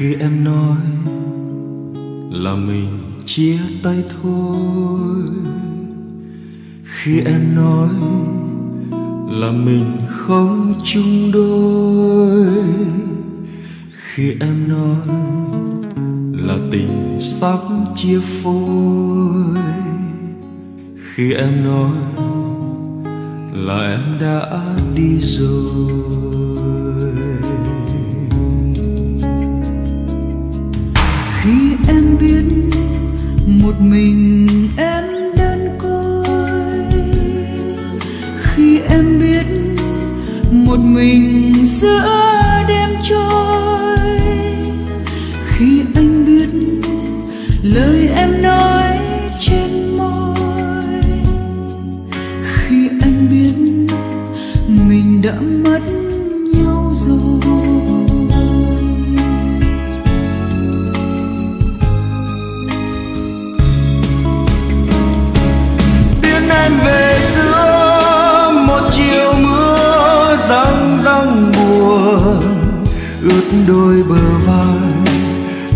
khi em nói là mình chia tay thôi. Khi em nói là mình không chung đôi. Khi em nói là tình sắp chia phôi. Khi em nói là em đã đi rồi. Một mình em đơn côi. Khi em biết một mình giữa đêm trôi. Khi anh biết lời em nói trên môi. Khi anh biết mình đã mất ướt đôi bờ vai.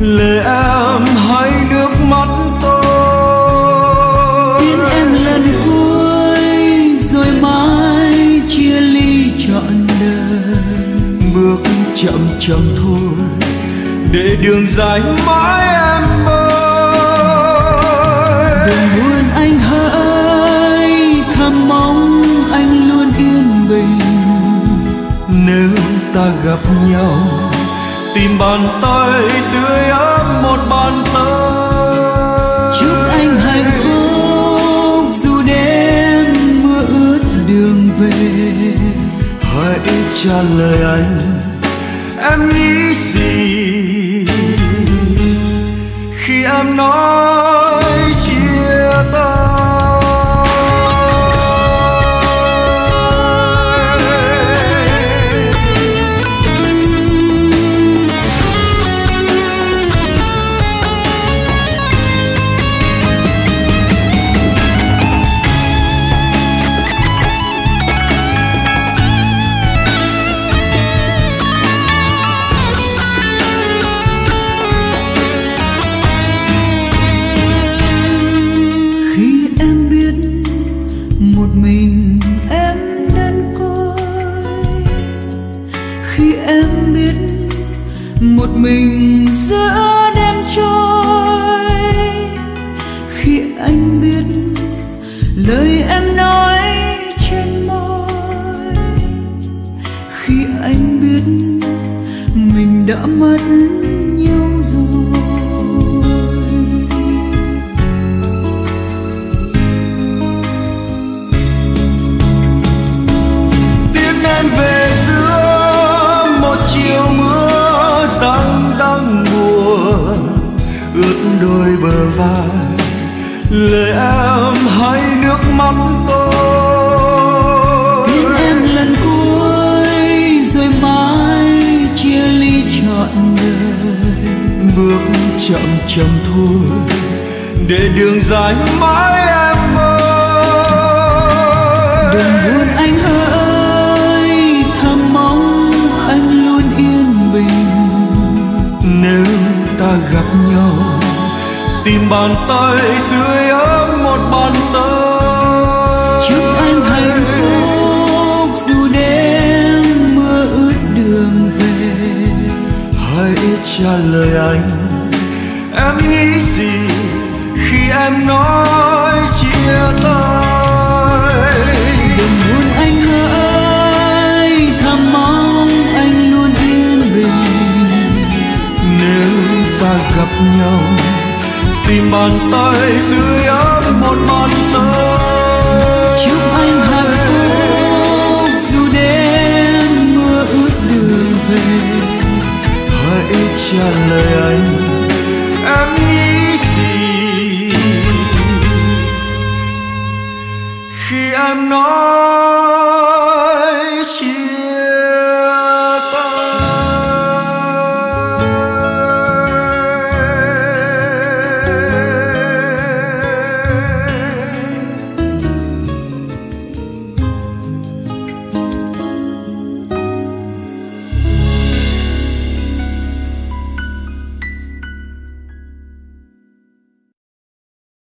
Lời em hay nước mắt tôi. Tin em lần cuối rồi mai chia ly trọn đời. Bước chậm chậm thôi để đường dài mãi em ơi. Đừng buồn anh bàn tay dưới ấm một bàn tay chúc anh hạnh phúc dù đêm mưa ướt đường về. Hãy trả lời anh em nghĩ gì? Khi em nói em biết một mình giữa đêm trôi. Khi anh biết lời em nói trên môi. Khi anh biết mình đã mất lời em hay nước mắt tôi. Tin em lần cuối rồi mai chia ly trọn đời. Bước chậm chậm thôi để đường dài mãi em ơi. Đừng buồn anh hỡi thầm mong anh luôn yên bình. Nếu ta gặp nhau tìm bàn tay dưới ấm một bàn tay. Chúc anh hạnh phúc dù đêm mưa ướt đường về. Hãy trả lời anh em nghĩ gì khi em nói chia tay? Đừng buồn anh hỡi thầm mong anh luôn yên bình. Nếu ta gặp nhau bàn tay dưới ấm một bàn tay chúc anh hạnh phúc dù đêm mưa ướt đường về. Hãy trả lời anh em nghĩ gì? Khi em nói